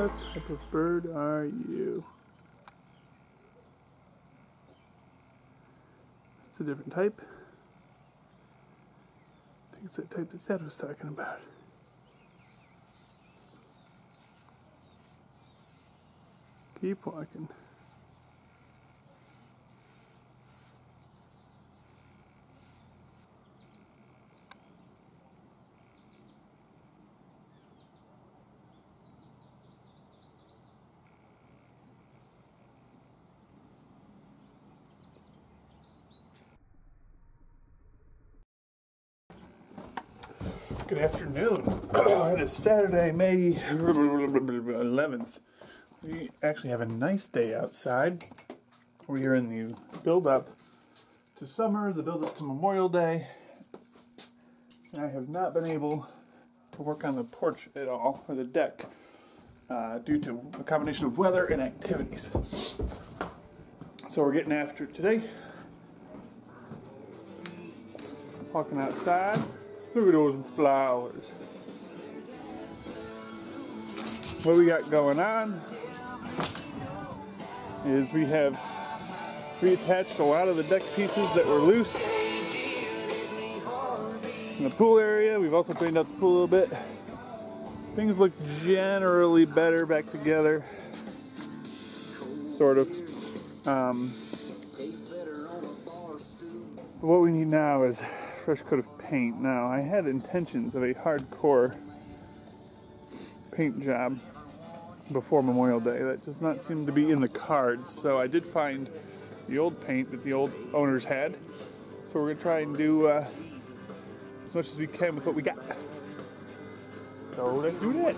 What type of bird are you? It's a different type. I think it's that type that Dad was talking about. Keep walking. Good afternoon. it is Saturday, May 11th. We actually have a nice day outside. We are here in the build up to summer, the build up to Memorial Day. I have not been able to work on the porch at all, or the deck, uh, due to a combination of weather and activities. So we're getting after today. Walking outside. Look at those flowers. What we got going on is we have reattached a lot of the deck pieces that were loose in the pool area. We've also cleaned up the pool a little bit. Things look generally better back together. Sort of. Um, what we need now is fresh coat of paint. Now, I had intentions of a hardcore paint job before Memorial Day. That does not seem to be in the cards. So I did find the old paint that the old owners had. So we're to try and do uh, as much as we can with what we got. So let's do that.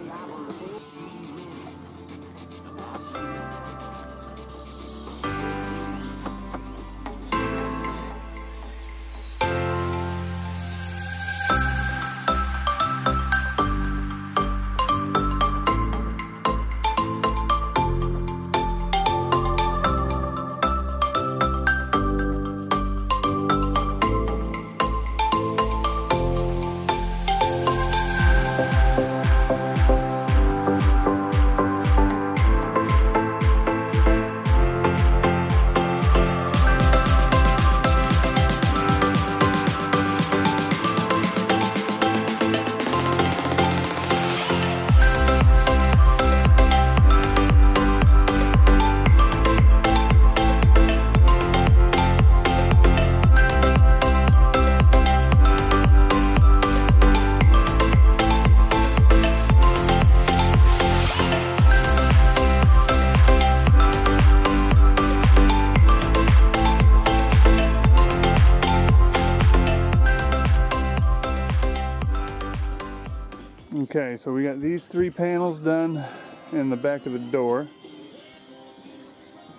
Okay, so we got these three panels done in the back of the door.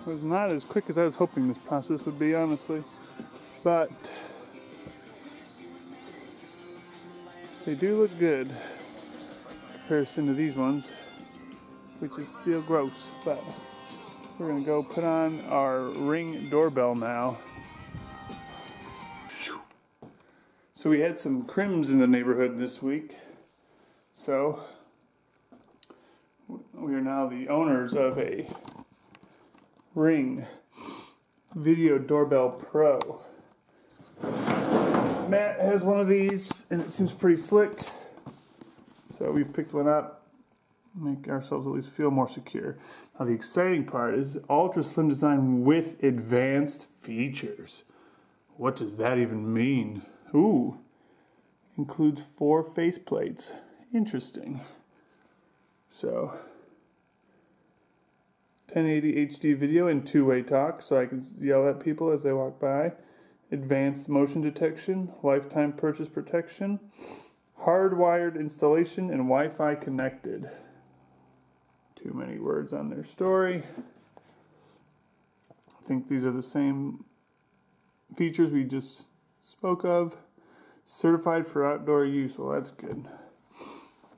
It was not as quick as I was hoping this process would be, honestly, but they do look good in comparison to these ones, which is still gross, but we're gonna go put on our ring doorbell now. So we had some crims in the neighborhood this week. So we are now the owners of a Ring Video Doorbell Pro. Matt has one of these and it seems pretty slick. So we've picked one up, make ourselves at least feel more secure. Now the exciting part is ultra slim design with advanced features. What does that even mean? Ooh, includes four face plates. Interesting. So, 1080 HD video and two-way talk, so I can yell at people as they walk by. Advanced motion detection, lifetime purchase protection, hardwired installation, and Wi-Fi connected. Too many words on their story. I think these are the same features we just spoke of. Certified for outdoor use, well that's good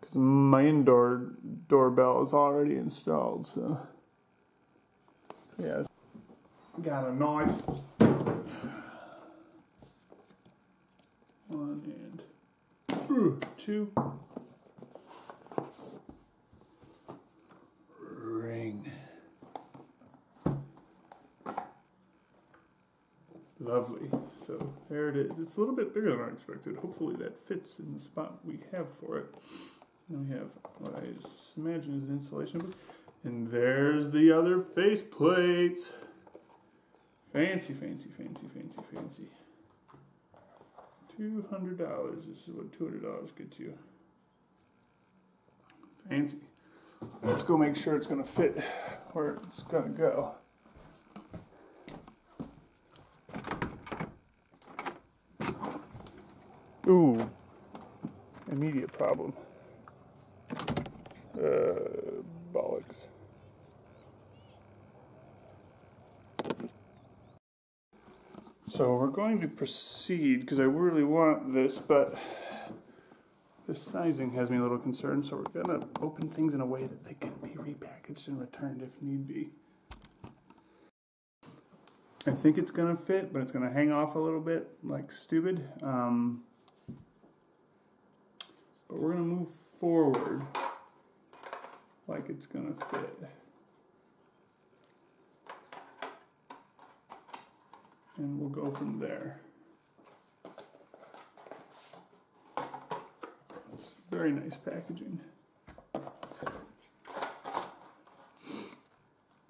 because my indoor doorbell is already installed. So, yeah. Got a knife. One and two. Ring. Lovely. So there it is. It's a little bit bigger than I expected. Hopefully that fits in the spot we have for it. And we have what I imagine is an insulation. And there's the other face plates. Fancy, fancy, fancy, fancy, fancy. Two hundred dollars. This is what two hundred dollars gets you. Fancy. Let's go make sure it's gonna fit where it's gonna go. Ooh, immediate problem. Bollocks. So we're going to proceed because I really want this, but the sizing has me a little concerned. So we're going to open things in a way that they can be repackaged and returned if need be. I think it's going to fit, but it's going to hang off a little bit like stupid. Um, but we're going to move forward like it's going to fit. And we'll go from there. It's very nice packaging.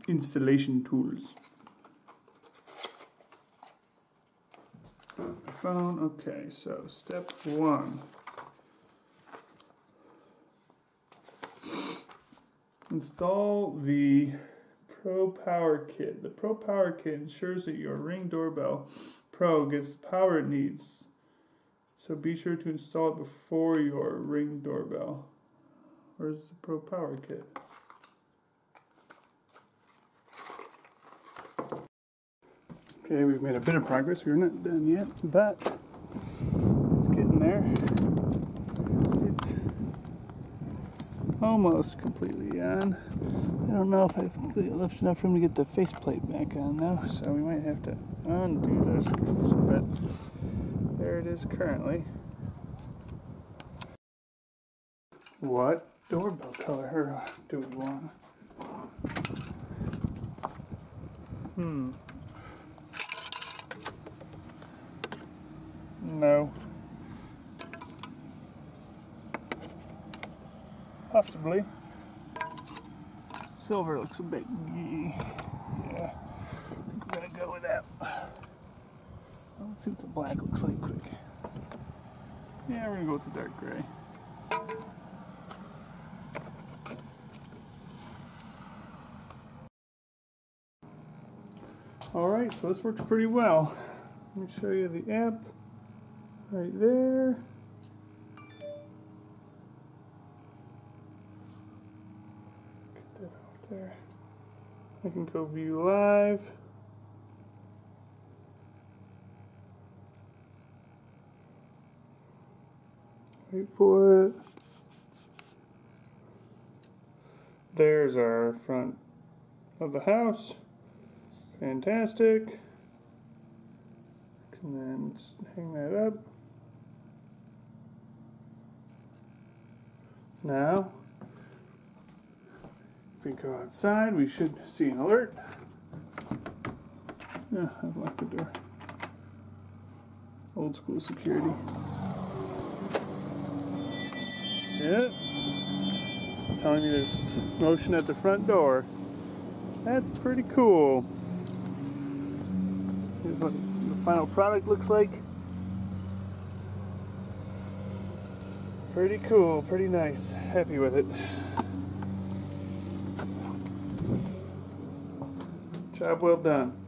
Installation tools. Phone, okay, so step one. Install the Pro Power Kit. The Pro Power Kit ensures that your Ring Doorbell Pro gets the power it needs. So be sure to install it before your Ring Doorbell. Where's the Pro Power Kit? Okay, we've made a bit of progress. We're not done yet, but it's getting there. It's almost completely on. I don't know if I've left enough room to get the faceplate back on though, so we might have to undo those but there it is currently. What doorbell color do we want? Hmm. No. Possibly. Silver looks a bit yeah. Yeah. I think we're gonna go with that. Let's see what the black looks like quick. Yeah, we're gonna go with the dark gray. Alright, so this works pretty well. Let me show you the app right there. There. I can go view live. Wait for it. There's our front of the house. Fantastic. And then hang that up. Now, we go outside, we should see an alert. Yeah, I've locked the door. Old school security. Yep. It's telling me there's motion at the front door. That's pretty cool. Here's what the final product looks like. Pretty cool, pretty nice. Happy with it. Job well done.